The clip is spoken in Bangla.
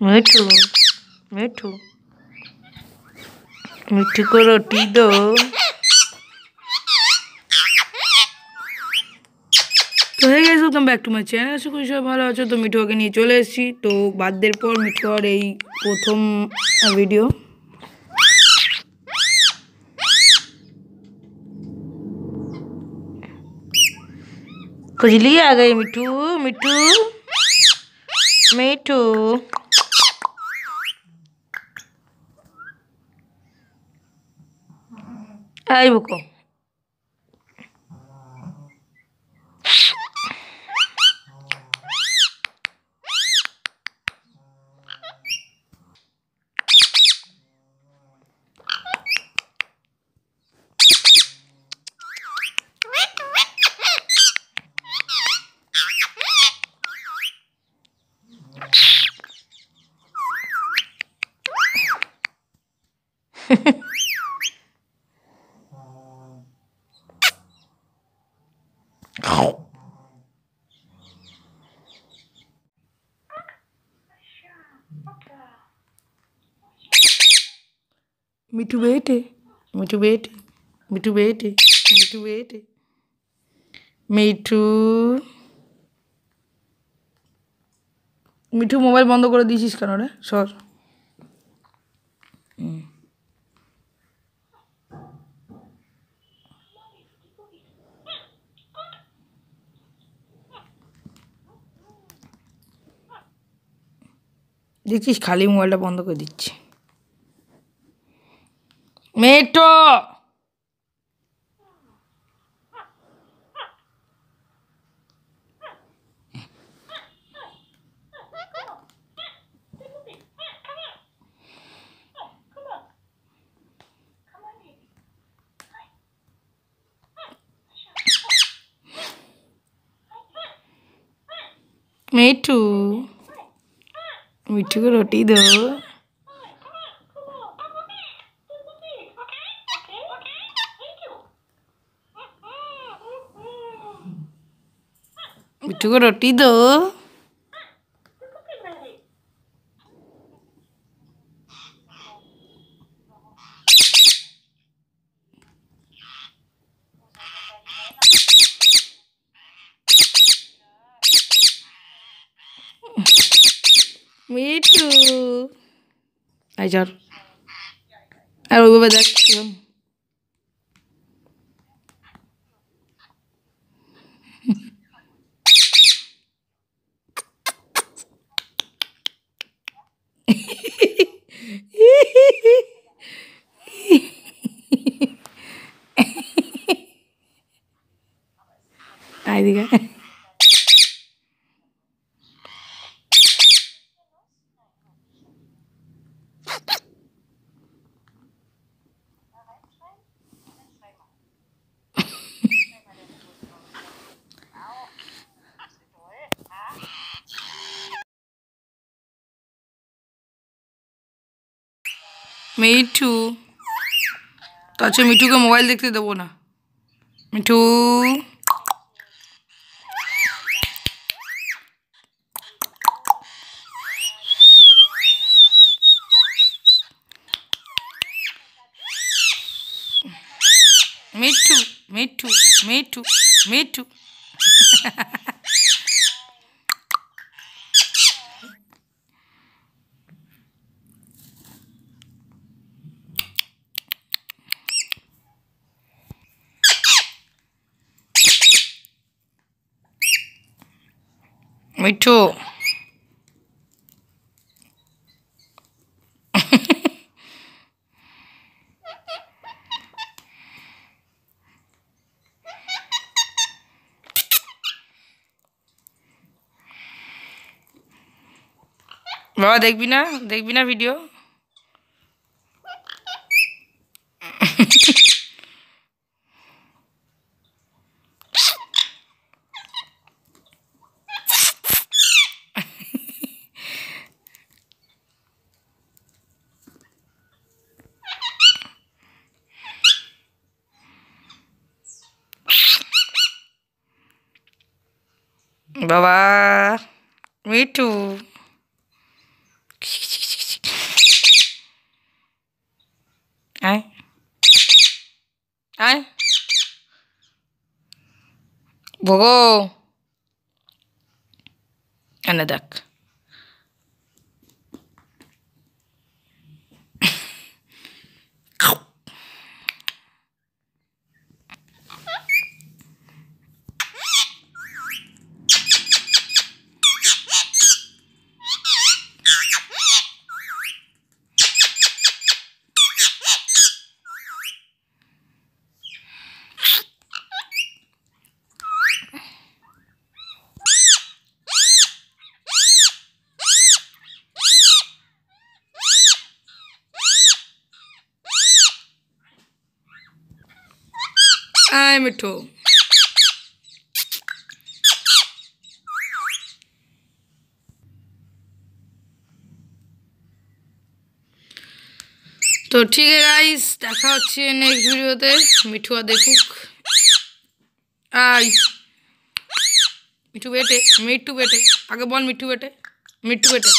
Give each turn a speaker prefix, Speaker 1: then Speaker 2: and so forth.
Speaker 1: मिठू मिठू मिठू को रोटी दो তো হয়ে গেছে welcome back to my channel আশা করি সবাই ভালো আছো তো মিঠুকে নিয়ে চলে এসেছি তো বার্থডের পর মিঠুয়ার এই প্রথম ভিডিও खुजली आ गई मिठू मिठू Me too. आई बुको মিঠু বেটে মিঠু বেটে মিঠু বেটে মিঠু বেটে মিঠু মিঠু মোবাইল বন্ধ করে দিয়েছিস কেন রে? সর। দেখছিস খালি মোবাইলটা বন্ধ করে দিচ্ছি। মেটো मिठू मिठू को रोटी दो मिठू को रोटी दो মিঠু আই চল আর ওইভাবে দেখ दिखाई दिया मिठू तो अच्छा मिठू का मोबाइल देखते देवो ना। मिठू। Metu, metu, metu, metu. Me too. বাবা দেখবি না দেখবি না ভিডিও বাবা মিঠু اي اي بوغو أنا داك আয় মিঠু। তো ঠিক আছে গাইস দেখা হচ্ছে নেক্সট ভিডিওতে মিঠু আর দেখুক। আই মিঠু বেটে মিঠু বেটে। আগে বল মিঠু বেটে মিঠু বেটে।